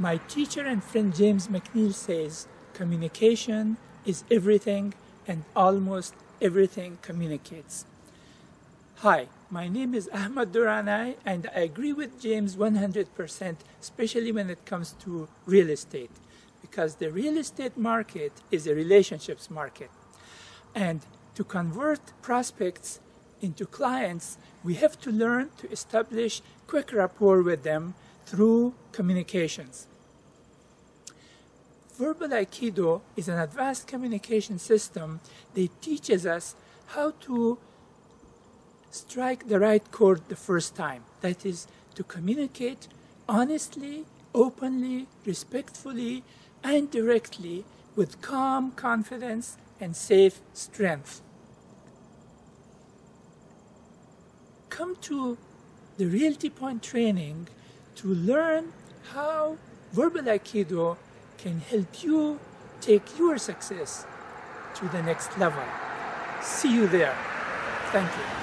My teacher and friend James McNeil says communication is everything and almost everything communicates. Hi, my name is Ahmad Duranai and I agree with James 100%, especially when it comes to real estate, because the real estate market is a relationships market. And to convert prospects into clients, we have to learn to establish quick rapport with them through communications. Verbal Aikido is an advanced communication system that teaches us how to strike the right chord the first time. That is, to communicate honestly, openly, respectfully, and directly with calm confidence and safe strength. Come to the Realty Point training to learn how verbal Aikido can help you take your success to the next level. See you there. Thank you.